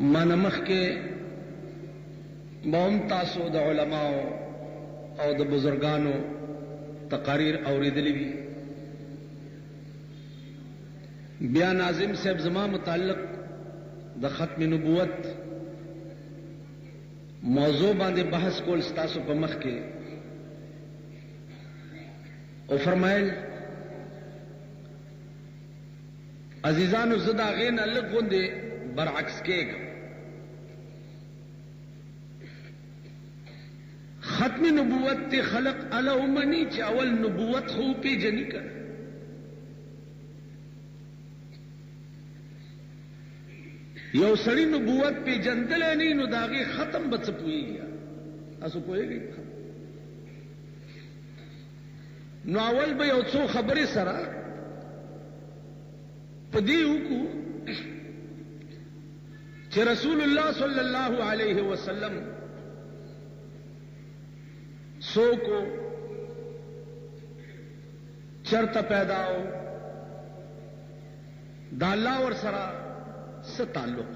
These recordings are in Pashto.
مانه مخکې به هم تاسو د علماو او د بزرګانو تقاریر اوریدلی وي بیا ناظم صاحب زما متعلق د ختم نبوت موضوع باندې بحث کول ستاسو په مخ کې او فرمایل عزیزانو زه د هغې نه لږ غوندې برعکس کېږم. ختم نبوت دې خلق اله ومني چې اول نبوت خو وپېژني که نه؟ یو سړی نبوت پیژندلی نه نو د هغې ختم به څه پوهېږي؟ تاسو پوهېږئ؟ نو اول به یو څو خبرې سره په دې وکړو چې رسول الله صلی الله علیه وسلم څوک چرته پیدا و د الله ور سره څه تعلق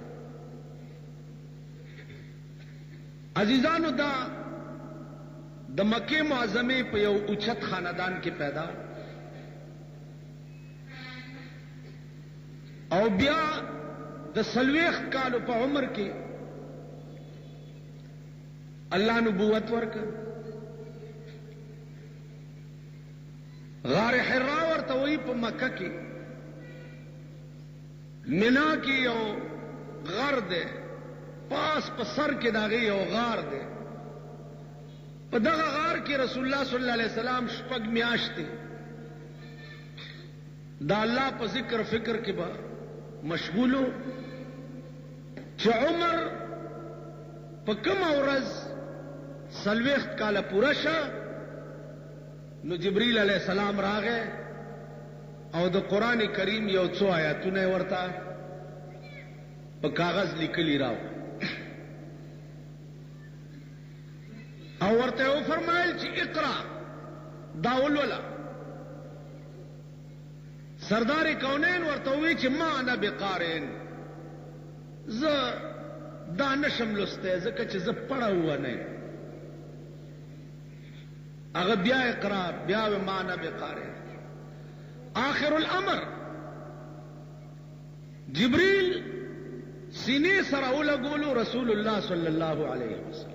عزیزانو دا د مکې معظمې په یو اوچت خاندان کې پیدا او بیا د څلوېښت کالو په عمر کې الله نبوت ورکړ غار حرا ورته وایي په مکه کې مینا کې یو غر دی، پاس په سر کې د هغې یو غار دی. په دغه غار کې رسول الله صلی الله علیه وسلم شپږ میاشتې د الله په ذکر فکر کې به مشغول و، چې عمر په کومه ورځ څلوېښت کاله پوره شو، نو جبرئیل علیه السلام راغی او د قرآن کریم یو څو آیاتونه یې ورته په کاغذ لیکلي راوړل او ورته یې وفرمایل چې اقرأ دا ولوله. سردار کونین ورته ووی چې ما انا بقارین زه دا نشم لوستی ځکه چې زه پړه وه نه یم. هغه بیا اقرار بیا وې ما نه بې قارې آخر الامر جبريل سینې سره ولګولو رسول الله صلی الله علیه وسلم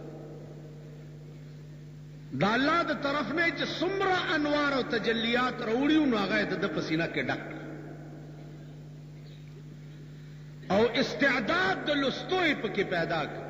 دا الله د طرف نه چې څومره انوار او تجلیات راوړي نو هغه د پسینه کې ډک او استعداد د لستوې پکې پیدا کړ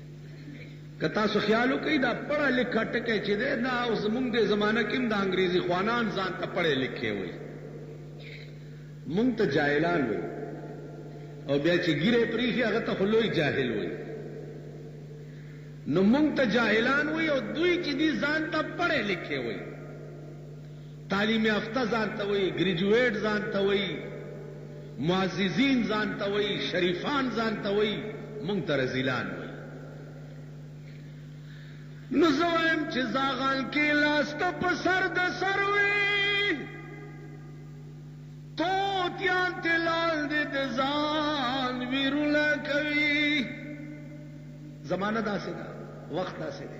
که تاسو خیال وکړئ دا پړه لیکه ټکی چې دی دا اوس زموږ دې زمانه کې هم دا انګریزي خوانان ځان ته پړی لیکه وایي موږ ته جاهلان وایي او بیا چې ګیره یې پریښي هغه ته خو لوی جاهل وایي نو موږ ته جاهلان وایي او دوی چې دي ځان ته پړی لیکه وایي تعلیم یافته ځان ته وایی ګریجویټ ځان ته وایی معززین ځان ته وایی شریفان ځان ته وایی مونږ ته رزیلان وایی نو زه وایم چې زاغان کې لاس ته په سر د سر وی توتیان ته لال دې د ځان ویرونه کوي زمانه داسې ده وخت داسې ده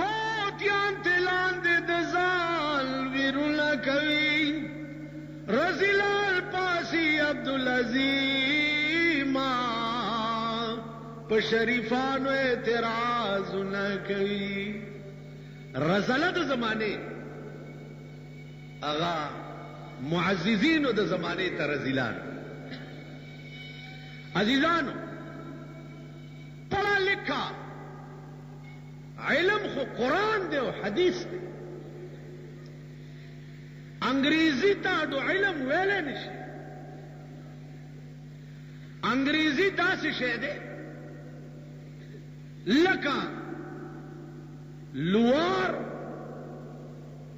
طوطيان ترې لاندې د ځان ويرونه کوي رضي لال پاسي عبدالعظيمه په شريفانو اعتراضونه کوي رضله د زمانې هغه معززينو د زمانې ته رضي لال عزيزانو پړه لکه علم خو قران دی او حدیث دی انګریزی ته اډو علم ویلی نشی انګریزی داسی شی دی لکه لوار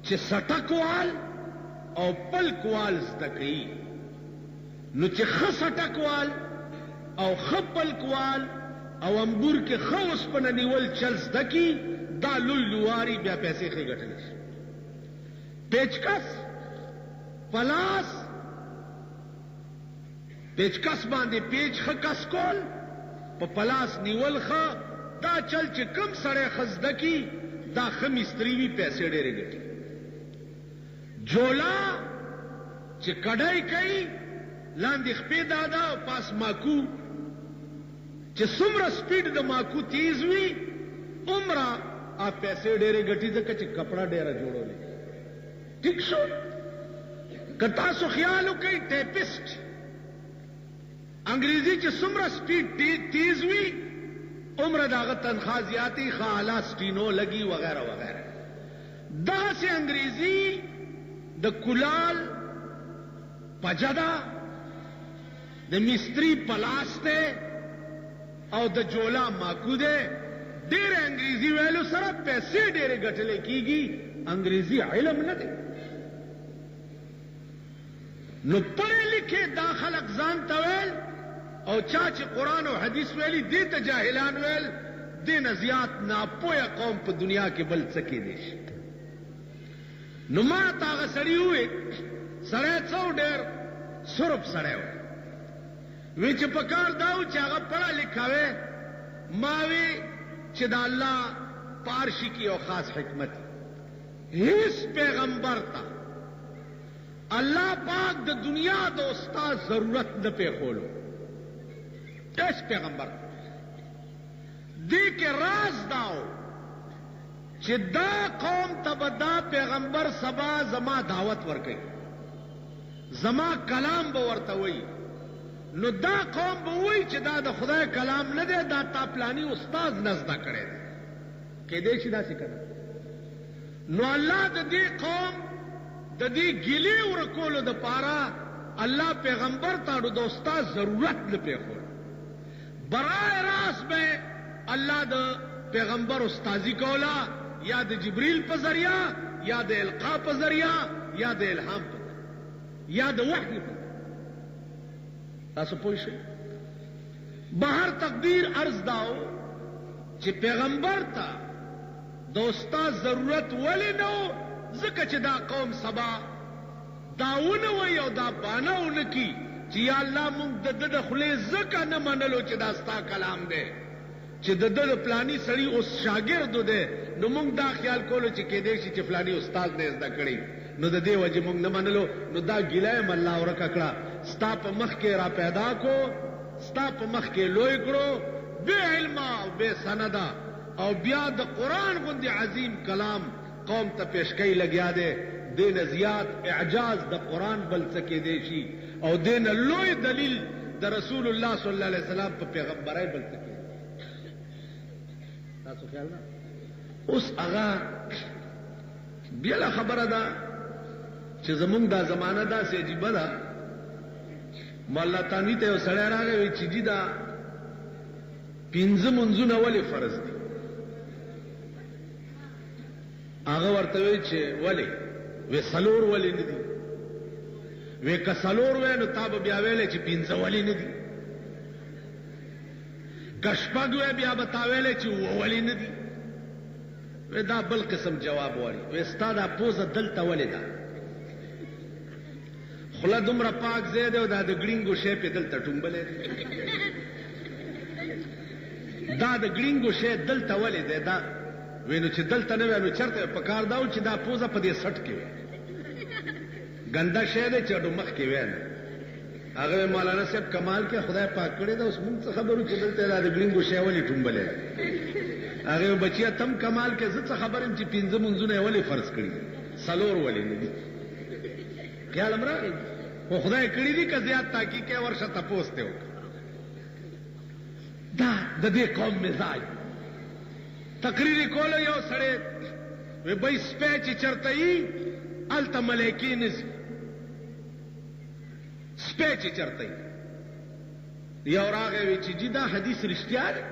چې سټکوال او پلکوال زده کوي نو چې ښه څټکوال او ښه پلکوال او امبور کې ښه اوسپنه نیول چل زده کړي دا لوی لواري بیا پیسې ښې ګټلی شي. پېچکس، پلاس، پېچکس باندې پېچ ښه کس کول، په پلاس نیول ښه دا چل چې کوم سړی ښه زده کړي دا ښه مستري وي پیسې ډېرې ګټي. جولا چې کډای کوي لاندې خپې دادا او پاس ماکو چې څومره سپیډ د ماکو تیز وي اومره آ پیسې ډیرې ګټي ځکه چې کپړه ډیره جوړولې شي ټیک شو که تاسو خیال وکړئ ټیپسټ انګریزي چې څومره سپیډ تیز وي اومره داغه تنخوا زیاتې ښه اعلی سټینو لګي وغیره وغیره دغسې انګرېزي د کولال پجه ده، د مستري پلاس دی او د جولا ماکو دی، ډېری انګرېزي ویلو سره پیسې ډېرې ګټلې کېږي، انګرېزي علم نه دی. نو پړې لیکې دا خلق ځان ته ویل او چا چې قرآن او حدیث ویلي دې ته جاهلان ویل دې نه زیات ناپوهه قوم په دنیا کې بل څه کیدی شي نو ما ته هغه سړي ووې سړی څه و ډیر سرب سړی و وې چې په کار دا و چې هغه پړه لیکه وې ما وې چې د الله په عرش کې یو خاص حکمت هیڅ پیغمبر ته الله پاک د دنیا د استاد ضرورت نه پیښولو هیڅ پیغمبر ته دې کې راز دا و چې دا قوم ته به دا پیغمبر سبا زما دعوت ورکوي زما کلام به ورته وایي نو دا قوم به وایي چې دا د خدای کلام نه دی دا تا پلاني استاد نه زده کړی دی کیدای شي داسې کنه نو الله ددې قوم ددې ګیلې ورکولو دپاره الله پیغمبر ته ډو استاد ضرورت نه پیښود براه راست به الله د پیغمبر استاذي کوله یا د جبریل په ذریعه یا د القا په ذریعه یا د الهام په ذریعه یا د وحی په تاسو پوه شئ بهر تقدیر عرض داو چې پېغمبر ته د استاد ضرورت ولې نه و، ځکه چې دا قوم سبا دا ونه وايي او دا بانه ونه کړي چې یا الله موږ د ده د خولې ځکه نه منلو چې دا ستا کلام دی چې د ده د فلاني سړي شاګرد دی نو موږ دا خیال کولو چې کېدای شي چې فلاني استاد نه یې زده کړی نو د دې وجې مونږ نه منلو نو دا ګیله ېم الله ورکه کړه ستا په مخ کې را پیدا کو ستا په مخ کې لوی کړو بې علمه او بې سنده او بیا د قران غوندې عظیم کلام قوم ته پیش کۍ لګیا دې دې نه زیات اعجاز د قران بل څه کیدې شي او دې نه لوی دلیل د رسول الله صلی الله علیه وسلام په پیغمبرۍ بل څه کیدې شي تاسو خیال نه اوس هغه بله خبره دا چې زموږ دا زمانه داسې عجیبه ده، مولا تانوي ته یو سړی راغی وایي چې جي دا پنځه منځونه ولې فرض دي؟ هغه ورته وایي چې ولې؟ وایي څلور ولې نه دي؟ وایي که څلور وای نو تا به بیا ویلی چې پنځه ولې نه دي؟ که شپږ وای بیا به تا ویلی چې اووه ولې نه دي؟ وې دا بل قسم جواب غواړي وې ستا دا پوزه دلته ولې ده خوله دومره پاک ځای دی او دا د ګړینګو شی پې دلته ټومبلی دی دا د ګړینګو شی دلته ولې دی دا وې نو چې دلته نه وی نو چرته په کار دا و چې دا پوزه په دې سټ کې وی ګنده شی دی چه ډمخکی وی نه هغه وی مولانا صاحب کمال که خدای پاک کړی ده اوس مونږ څه خبرو چه دلته دا د ګړینګو شی ولی ټومبلی ده هغه وی بچیه تم کمال که زه څه خبر یم چه پنځه مونځونه یې ولی فرض کړی دی څلور ولی نه دی خیال هم راغی خو خدای کړی دی که زیات تاکی که ورشه تپوس ته وکړه دا د دې قوم مزاج تقریر کولو یو سړی وی بی سپی چی چرته یی هلته ملایکی نه ځی سپی چی چرته یی یو راغی وی چی جی دا حدیث رشتیا دی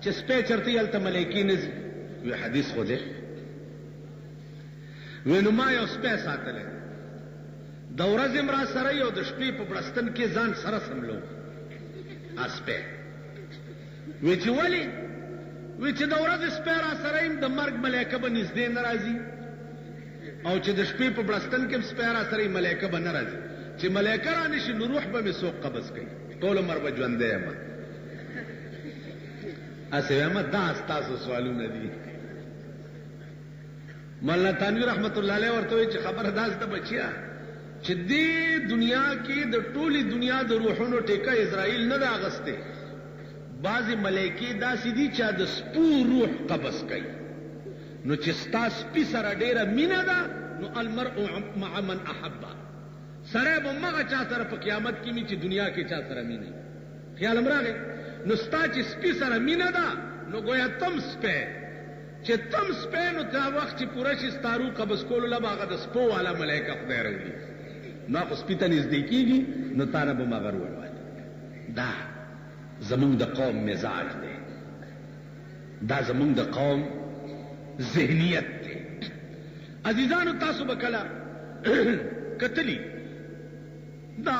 چی سپی چرته یی هلته ملایکی نه ځی وی حدیث خو دی وی نو ما یو سپی ساتلی د ورځی هم را سره یی او د شپی په بړستن کی ځان سره سملو هغه سپی وې چې ولې؟ وې چې د ورځې سپی راسره يم د مرګ ملائکه به نږدې نه راځي او چې د شپې په بړستن کې هم سپی راسره وي ملائکه به نه راځي، چې ملائکه رانه شي نو روح به مې څوک قبض کوي، ټول عمر به ژوندی يم. هسې وايم دا ستاسو سوالونه دي. مولانا تانوی رحمت الله علیه ورته وایي چې خبره داسې ده بچیه چې دې دنیا کې د ټولې دنیا د روحونو ټیکه اسرائیل نه ده اغستې، بعضې ملایکې داسې دي چا د سپو روح قبض کوي، نو چې ستا سپي سره ډېره مینه ده نو المرء مع من احب سړی به همغه چا سره په قیامت کې وي چې دنیا کې چا سره مینه وي، خیال هم راغی نو ستا چې سپي سره مینه ده نو ګویا ته هم سپی. چه تم سپی نو تا وخت چه پوره شی ستا روح قبض کولو له به هغه د سپو والا ملائکه خدای راولی نو هغه سپی ته نزدی کیږی نو تا نه به هم هغه روح الواتی کړی دا زمونږ د قوم مزاج دی دا زمونږ د قوم ذهنیت دی عزیزانو تاسو به کله کتلی دا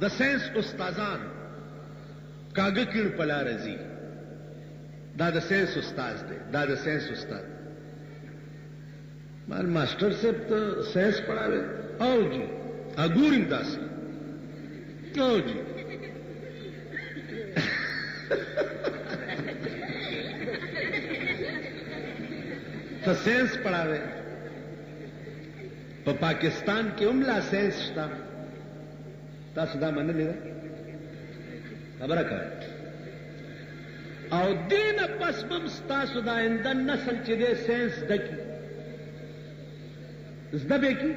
د ساینس استادان کاږه کیڼ په لاره ځی. دا د ساینس استاد دی دا د ساینس استاد مال ماسټر صاحب ته ساینس پڑھاوي او جی اګورم تاسو او جی ته ساینس پڑھاوي په پاکستان کې هم لا ساینس شته تاسو دا منلې ده؟ خبره کوئ. او دې نه پس به هم ستاسو د آینده نسل چې دی ساینس زده کړي، زده به یې کړي.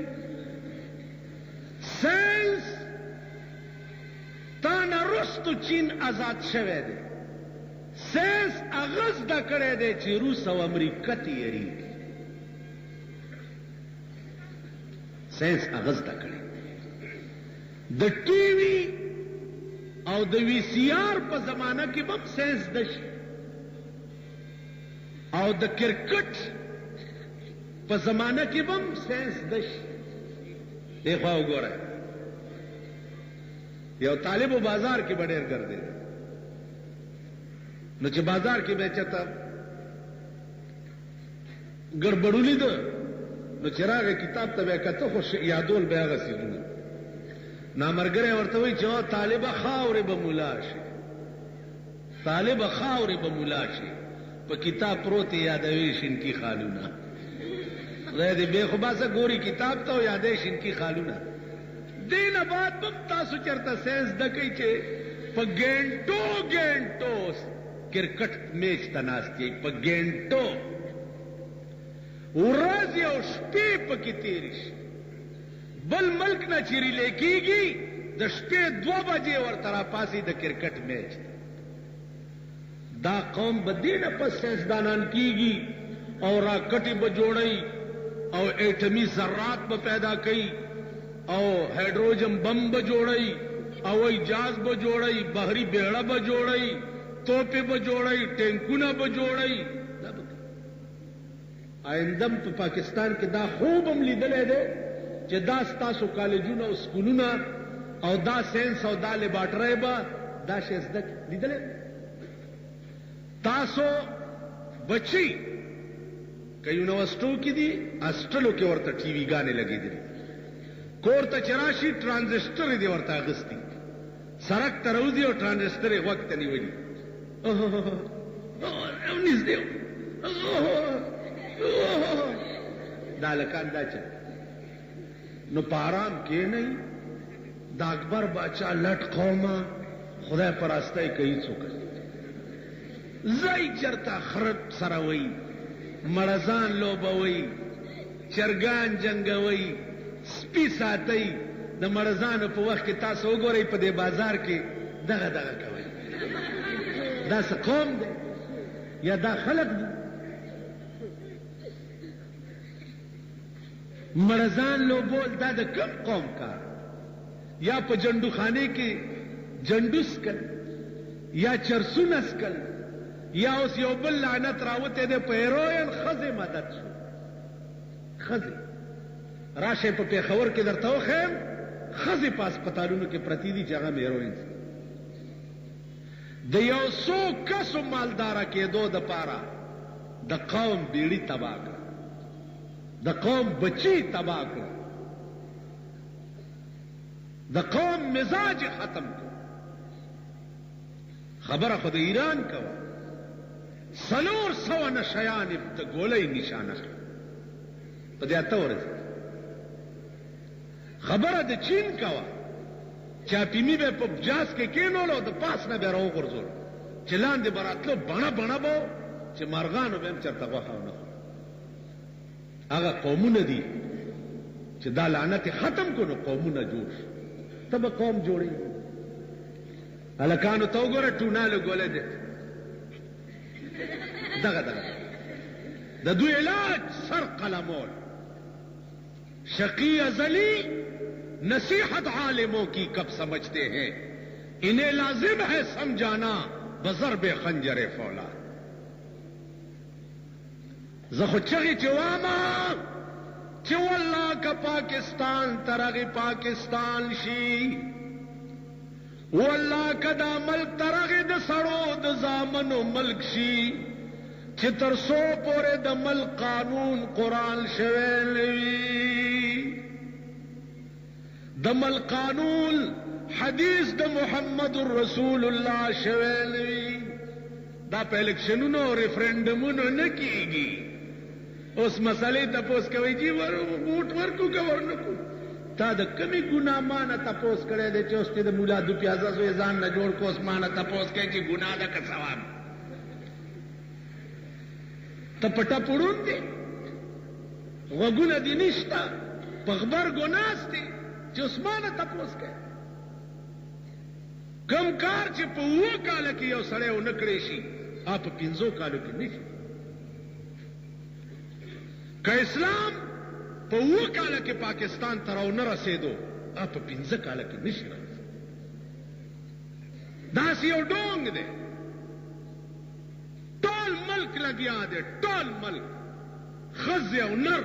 ساینس تا نه وروسته چین ازاد شوی دی. ساینس هغه زده کړی دی چې روس او امریکا ترې یریږي. ساینس هغه زده کړي د ټي وي او د وي سي آر په زمانه کې به هم ساینس زده شي او د کرکټ په زمانه کې به هم ساینس زده شي دې خوا وګوره یو طالب بازار کې به ډېر ګرځي نو چې بازار کې به چته ګړبړولي ده نو چې راغی کتاب ته به یې کته خو یادول به یې هغه څیزونه نامرګری ورته وایي چې او طالبه خاورې به مو لاړ شي طالبه خاورې به مو لاړ شي په کتاب پروت یې یادوي شینکي خالونه خدای دې بې خو باسه ګوري کتاب ته او یادوي شینکي خالونه دې نه بعد به تاسو چېرته ساینس زده کوئ چې په ګینټو ګینټو کرکټ مېچ ته ناست یئ، په ګېنټو ورځې او شپې په کې تېرې شي، بل ملک نه چې ریلې کېږي د شپې دوه بجې ورته راپاڅي د کرکټ مېچ ته، دا قوم به دې نه پس ساینسدانان کېږي او راکټې به جوړوي او اېټمي ذرات به پیدا کوي. او هایډروجن بم به جوړوي، هوایي جهاز به جوړوي، بحري بېړه به جوړوي، توپې به جوړوي، ټانکونه به جوړوي، دا به کوي. آینده هم په پاکستان کې دا خوب هم لیدلی دی چې دا ستاسو کالجونه او سکولونه او دا ساینس او دا لباټرۍ به دا شی زده کړي. لیدلی مو؟ تاسو بچي! که یونیورسټو کې دي هاسټلو کې ورته ټي وي ګانې لګېدلي دي کور ته چې راشي ټرانزسټرې دې ورته اغستي سرک ته راوځي او ټرانزسټرې غوږ ته نیولي اوهوهوهوهوه نږدې وه اوهوهوهوهوه دا هلکان دا چل. نو په آرام کېنئ، د اکبر باچا لټ قومه، خدای په راسته که هېڅوک نه لري. ځئ چېرته خره څروئ، مړزان لوبوئ، چرګان جنګوئ، سپي ساتئ، د مړزانو په وخت کې تاسو وګورئ په دې بازار کې دغه دغه کوئ. دا څه قوم دی؟ یا دا خلک دي؟ مړه ځان لوبول دا د کوم قوم کار دی یا په جنډو خانه کی جنډو څکل یا چرسونه څکل یا اوس یو بل لعنت راوتی دی په هیروین ښځې مدد شو ښځې راشه په پیښور کې درته وښیم ښځې په هسپتالونو کې پرتی دي چې هغه هم هیروین څکي د یو څو کسو مالداره کیدو د پاره د قوم بیړی تباه کړه د قوم بچی تباه کړه د قوم مزاج ختم کړه خبره خو د ایران کوه سلور سوه نشیان د ګولۍ نشانه کړه په دې اته ورځې خبره د چین کوه چې اټومي به یې په بجاز کې کینول او د پاس نه به یې راوغورځول چې لاندې به راتلو بڼه بڼه به وو چې مرغانو به هم چرته غوښه ونه خوړه هغه قومونه دي چې دا لعنت ختم کو نو قومونه جوړ شو ته به قوم جوړي الکانو ته وګوره ټونه له ګولې دي دغه دغه د دوی علاج سر قلمول شقی ازلی نصیحت عالموں کی کب سمجھتے ہیں انہیں لازم ہے سمجھانا بزرب خنجر فولا چواما چو اللہ کا پاکستان ترغی پاکستان شی والله که دا ملک تر هغې د سړو د زامنو ملک شي چې تر څو پورې د ملک قانون قرآن شوی نه وي د ملک قانون حدیث د محمد رسول الله شوی نه وي دا په الیکشنونو او ریفرنډمونو نه کیږي اوس مسئله تپوس کوی جی ووټ ورکړو که ورنکړو تا د کومی ګناه مانه تپوس کړی دی چی اوس چی د ملا دوپیازه زوی ځان نه جوړ کړو اوس مانه تپوس کوی چی ګناه ده که ثواب ته په ټپو ړوند دی غوږونه دی نشته په غبرګو ناست دی چی اوس مانه تپوس کوی کم کار چی په اووه کاله کی یو سړی ونکړی شي هغه په پنځو کالو کی نشي که اسلام په اووه کاله کې پاکستان ته راو نه رسېدو هغه په پنځه کاله کې نشي راتلی. داسې یو ډونګ دی ټول ملک لګیا دی ټول ملک ښځې او نر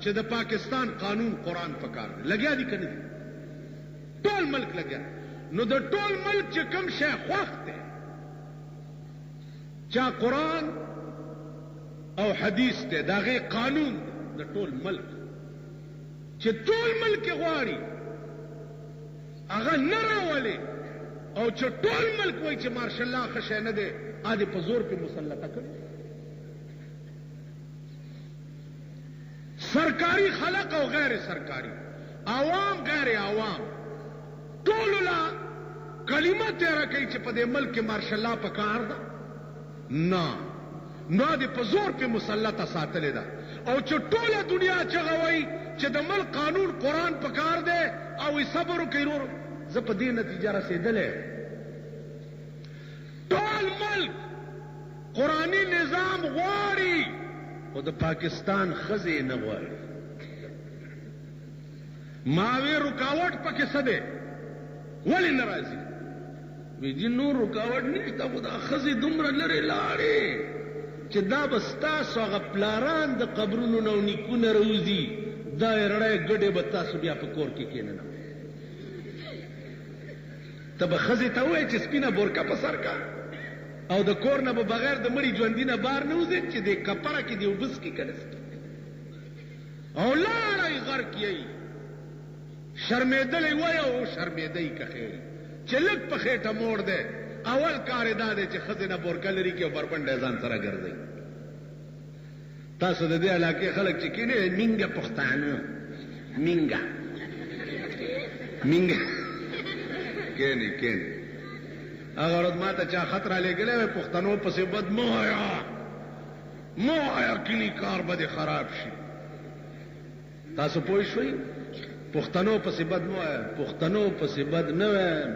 چې د پاکستان قانون قرآن پکار دی لګیا دي که نه دي ټول ملک لګیا نو د ټول ملک چې کوم شی خوښ دی چا قران او حدیث دی داغه قانون د ټول ملک چې ټول ملک غواړي هغه نه راولي او چې ټول ملک وایي چې مارشل الله خشه نه دی ا دې په زور په مسلطه کړي سرکاري خلق او غیر سرکاري، عوام غیر عوام ټولو له کلمه تیره کوي چې په دې ملک کې مارشل لا په کار ده؟ نه نو دې په زور پرې مسلطه ساتلې ده او چې ټوله دنیا چغه وهي چې د ملک قانون قرآن په کار دی او وي صبر وکړئ وروره زه په دې نتیجه رسیدلی یم ټول ملک قراني نظام غواړي خو د پاکستان ښځې یې نه غواړي. ما وې رکاوټ پکې څه دی؟ ولې نه راځي؟ وې جي نور رکاوټ نشته خو دا ښځې دومره لرې لاړې چې دا به ستاسو هغه پلاران د قبرونو نه او نیکونه راوځي، دا یې رړی ګډې به تاسو بیا په کور کې کېننوي. ته به ښځې ته ووایې چې سپینه بورکه په سر کا او د کور نه به بغیر د مړي ژوندي نه بار نه وزې چې دې کپره کې دې اوبه څکي که نه څکي او لاړه یې غرق یی شرمیدلی وای او وشرمیدی که خیر چې لږ په خیټه موړ دی اول کار یې دا دی چې ښځې نه بورکه لري کړي او بربنډه یې ځان سره ګرځوي. تاسو د دې علاقې خلک چې کینې مینګه پښتانه مینګه مینګه کینې کینې هغه ورځ ما ته چا خط را لېږلی وای پښتنو پسې بد مه وایه مه وایه کلي کار به دې خراب شي تاسو پوه شوئ پښتنو پسې بد مه وایه پښتنو پسې بد نه وایم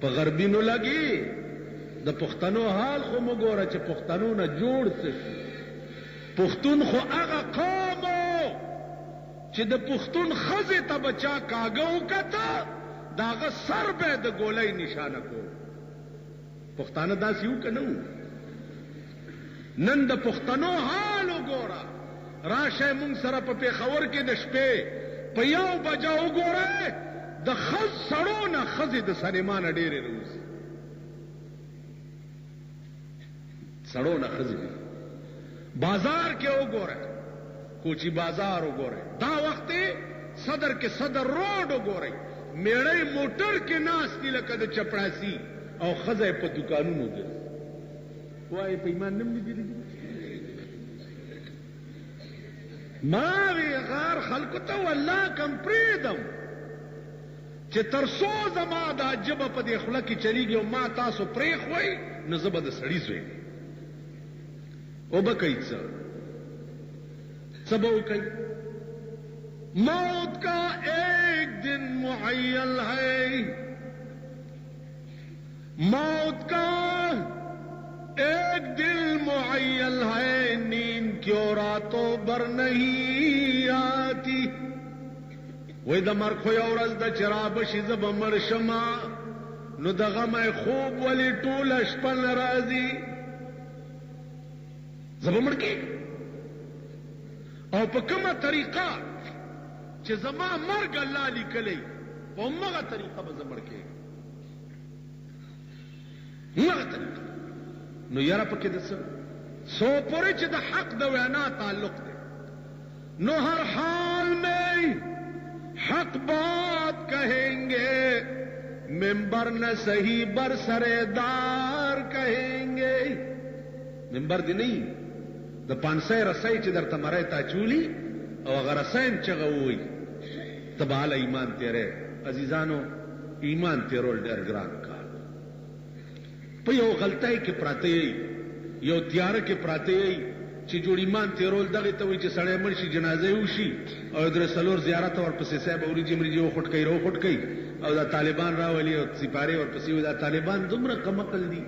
په غربینو لګي د پښتنو حال خو مو ګوره چې پښتنو نه جوړ څه شو پښتون خو هغه قوم چې د پښتون ښځې ته به چا کاږه وکته د هغه سر به یې د ګولۍ نشانه کول. پښتانه داسی وو که نه وو نن د پښتنو حال وګوره راشه مونږ سره په پیښور کې د شپې په یو بجه وګوره د خز سړو نه خزې د سنیما نه ډیرې روزی. سړو نه ښځی دی بازار کې وګوره کوچی بازار وګوره دا وخت صدر کې صدر روډ وګوره میړی موټر کې ناست دی لکه د چپړاسی او ښځی په دوکانونو ګرځی وای په ایمان نم دی دی ما وی غار خلکو ته والله کم پریدم چې تر څو زما دا ژبه په دې خوله کې چلېږي او ما تاسو پرېښوئ، نو زه به د سړي زوی نه یم. وبه کوي څه؟ څه به وکړي؟ موت کا ایک دن معیل هئ. موت کا ایک دل معیل هئ، نیند کیو راتو بر نهی آتی. وای د مرګ خو یو ورځ ده چې را به شي زه به مړ شمه نو د غمه خوب ولې ټوله شپه نه راځي زه به مړ کېږم او په کومه طریقه چې زما مرګ الله لیکلی په همغه طریقه به زه مړ کېږم همغه طریقه نو یاره پکې د څه څو پورې چې د حق د وینا تعلق دی نو هر حال مې حق بات کهينګې ممبر نه صحيح بر سره دار کهينګې ممبر دې نه د پانسۍ رسۍ چې درته مرۍ تا چولي او هغه رسۍ هم چغه ووهي ته به هله ايمان تېرې عزيزانو ايمان تېرول ډېر ګران کار دی. په یو غلطای کې پراته یی یو تیاره کې پراته یی چې جوړ ایمان تیرول دغه ته وی چې سړی مړ شي جنازه یی وشي او یو درې څلور زیارته ورپسې صاحب وریجې مریجې وخوټکۍ راوخوټکۍ او دا طالبان راولي او سپارې ورپسې وی دا طالبان دومره کم عقل دي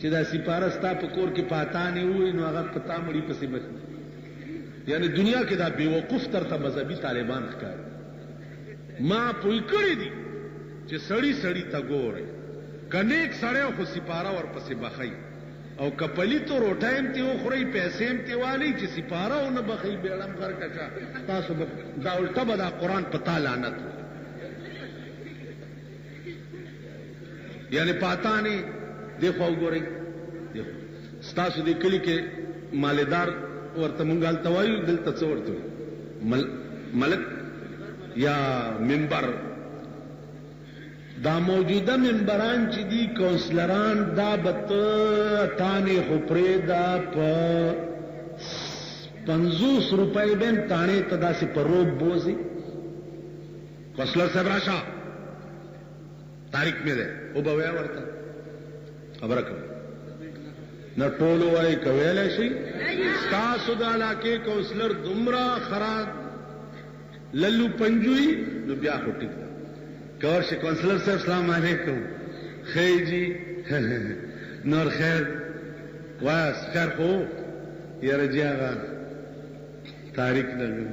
چې دا سپاره ستا په کور کې پاتانې ووی نو هغه په تا مړي پسې بخي یعنې دنیا کې دا بیوقوف ترته مذهبي طالبان ښکاري. ما پوی کړی دی چه سړی سړی ته ګوری که نیک سړی وو خو سیپاره ورپسی بخی او که پلیت وو روټی هم تی وخوری پیسی هم تی والی چه سیپاره ونه بخی بیړه هم غرکه شه تاسو به دا الټه به دا قران په تا لعنت وی. یعنی پاتانې دیخوا وګورئ دیخوا ستاسو دې کلی کې مالدار ورته مونږ هلته وایو دلته څه ورته مل ملک یا منبر دا موجوده منبران چې دي کونسلران دا بت تانه خپره دا په 50 روپۍ بن تانه تدا سي پروب بوزي کونسلر صاحب راشه تاریخ مې ده او به وای ورته خبره کوم نه ټول وای کویل شي تاسو د علاقې کونسلر دومره خراب للو پنجوي نو بیا خو ټیک ده کور شي کونسلر صاحب سلام علیکم خی جی نور خیر واس خیر خو یاره جی هغه تاریخ نه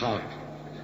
خاط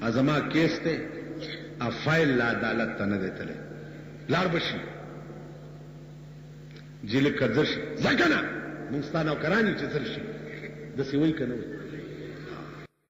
دا زما کیس دی او فایل لا عدالت ته نه دی تللی لار به شي جی لږ کړ ځر شي ځه کنه مونږ ستا نوکران یو چې ځر شي دسې وایي که نه وایي.